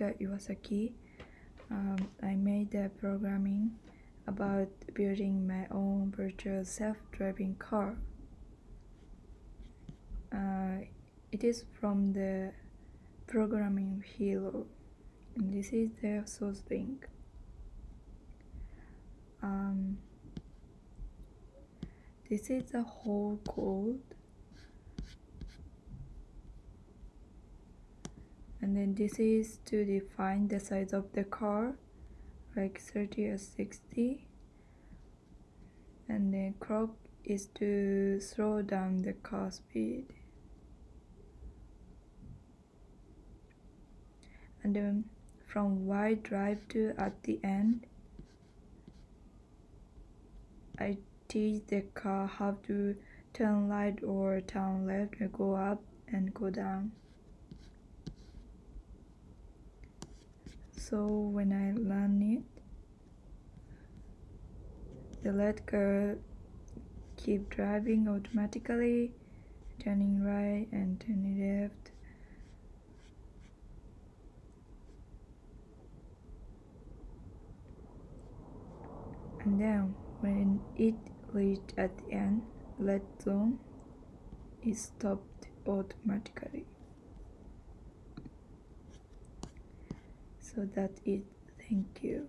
Iwasaki. Um, I made the programming about building my own virtual self-driving car. Uh, it is from the programming hero and this is the source link. Um, this is the whole code and then this is to define the size of the car like 30 or 60 and then clock is to slow down the car speed. And then from while drive to at the end I teach the car how to turn right or turn left and go up and go down so when I learn it the red car keep driving automatically turning right and turning left. And then when it reached at the end red zone it stopped automatically so that it thank you